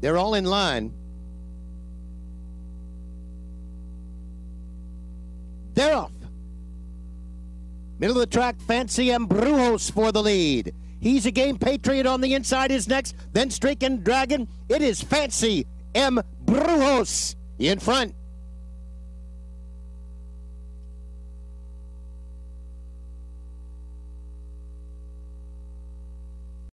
They're all in line. They're off. Middle of the track, Fancy Embrujos for the lead. Heza Game Patriot on the inside is next. Then Streaking Dragon. It is Fancy M. Brujos in front.